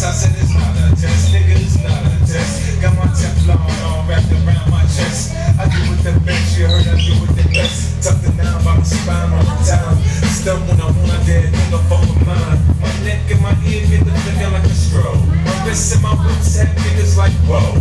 test. I said it's not a test, nigga, it's not a test. Got my Teflon all wrapped around my chest. I do with the best, you heard I do with the best. Tucked it down by my spine all the time. Stuff when I want, I dare nigga fall of mine. My neck and my ear get the finger like a stroke. My wrist and my whips have niggas like whoa.